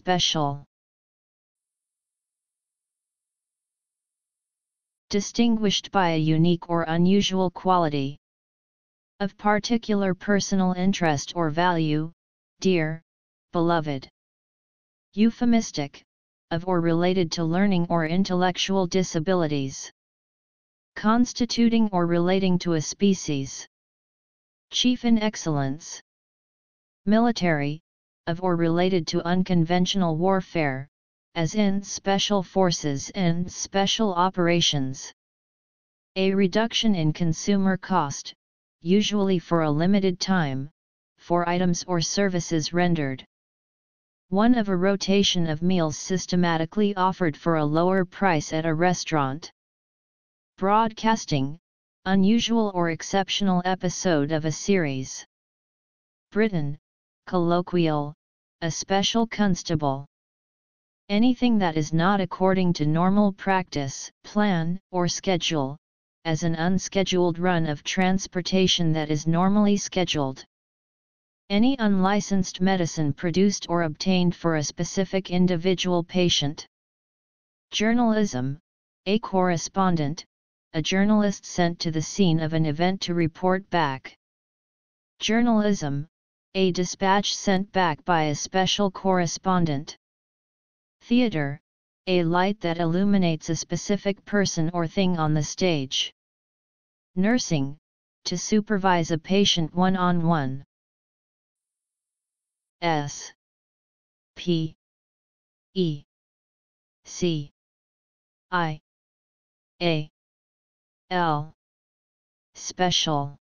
special. Distinguished by a unique or unusual quality. Of particular personal interest or value, dear, beloved. Euphemistic, of or related to learning or intellectual disabilities. Constituting or relating to a species. Chief in excellence. Military, of or related to unconventional warfare, as in special forces and special operations. A reduction in consumer cost, usually for a limited time, for items or services rendered. One of a rotation of meals systematically offered for a lower price at a restaurant. Broadcasting, unusual or exceptional episode of a series. Britain, colloquial, a special constable. Anything that is not according to normal practice, plan, or schedule, as an unscheduled run of transportation that is normally scheduled. Any unlicensed medicine produced or obtained for a specific individual patient. Journalism, a correspondent, a journalist sent to the scene of an event to report back. Journalism, a dispatch sent back by a special correspondent. Theater, a light that illuminates a specific person or thing on the stage. Nursing, to supervise a patient one-on-one. -on -one. S P E C I A L Special